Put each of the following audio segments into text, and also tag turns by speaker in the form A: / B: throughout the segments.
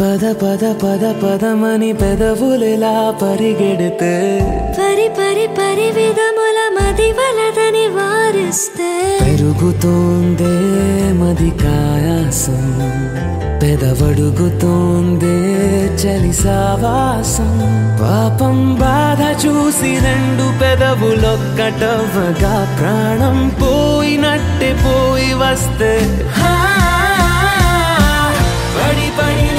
A: పద పద పద పదమని పెదవులెలా పరిగెడితే?
B: పరి పరి పరి విధముల మది వలదని వారిస్తే.
A: పెరుగుతోందే మది కాయాసం. పెదవడుగుతోందే చలి సావాసం. పాపం బాధ చూసి రెండు పెదవులొక్కటవ్వగా ప్రాణం పోయినట్టే పోయి వస్తే. పడి పడి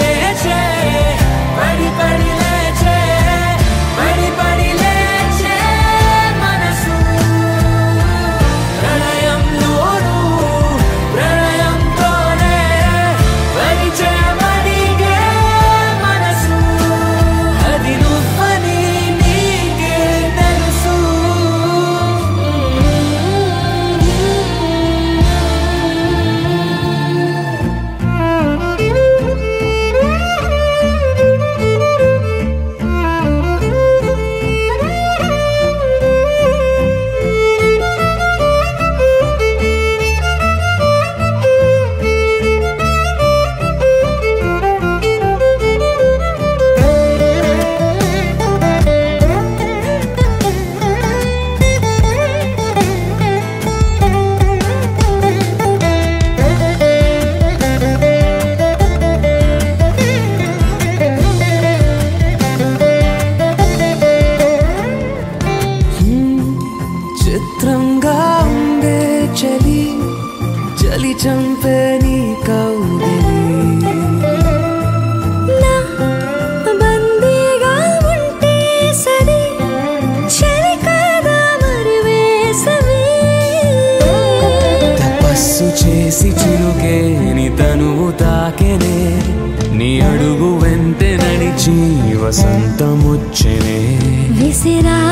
A: చిత్రంగా ఉండే చలి చలి చంపే నీ కౌగిలి. చేసి చిరుకే నీ తనువు తాకెనే నీ అడుగు వెంటే నడిచి వసంతముచ్చెనే.
B: విసిరా